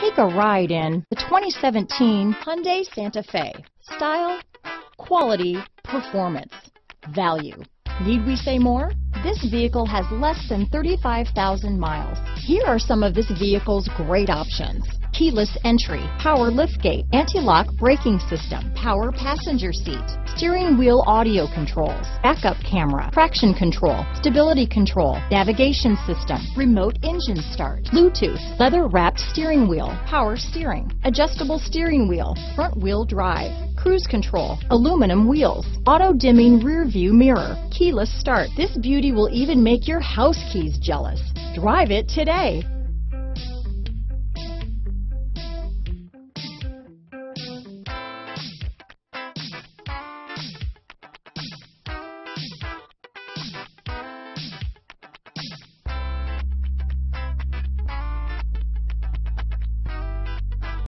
Take a ride in the 2017 Hyundai Santa Fe. Style, quality, performance, value. Need we say more? This vehicle has less than 35,000 miles. Here are some of this vehicle's great options. Keyless entry, power liftgate, anti-lock braking system, power passenger seat, steering wheel audio controls, backup camera, traction control, stability control, navigation system, remote engine start, Bluetooth, leather wrapped steering wheel, power steering, adjustable steering wheel, front wheel drive, cruise control, aluminum wheels, auto dimming rear view mirror, keyless start. This beauty will even make your house keys jealous. Drive it today.